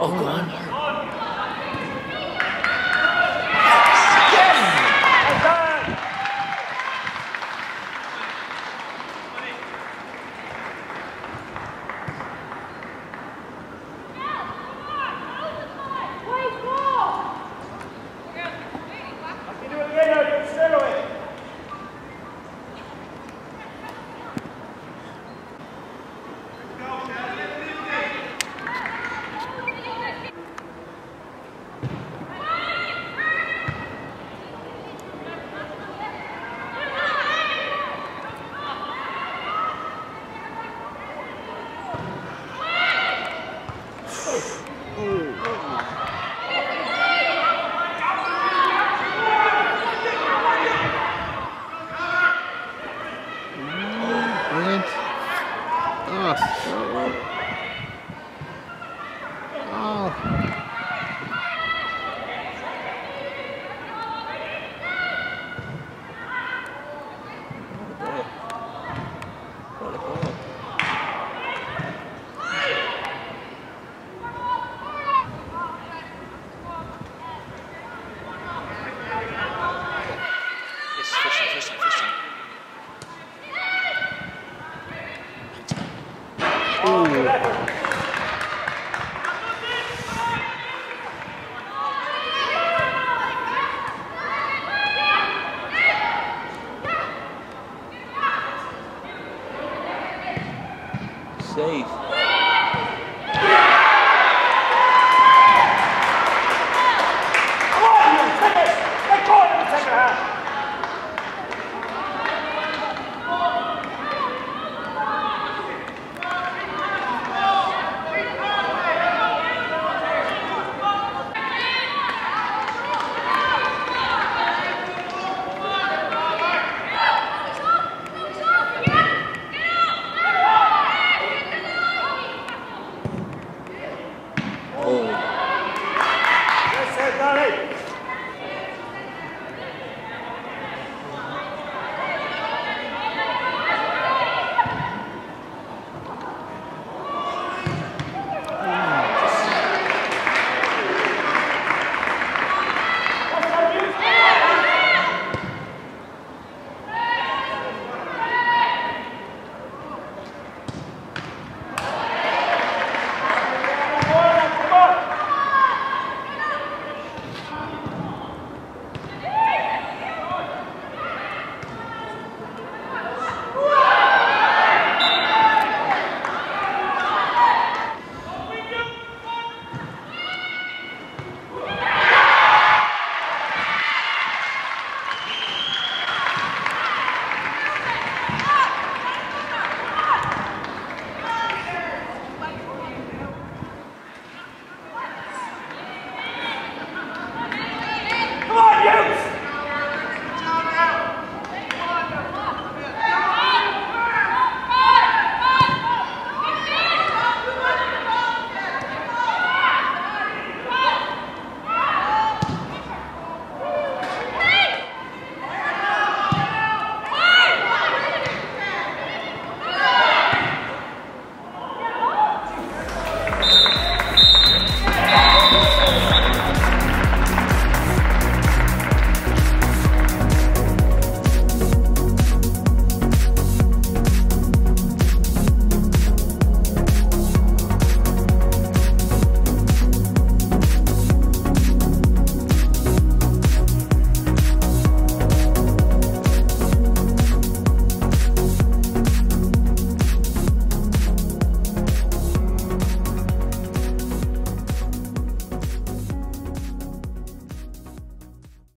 Oh, God. Christian, Christian. Ooh. safe.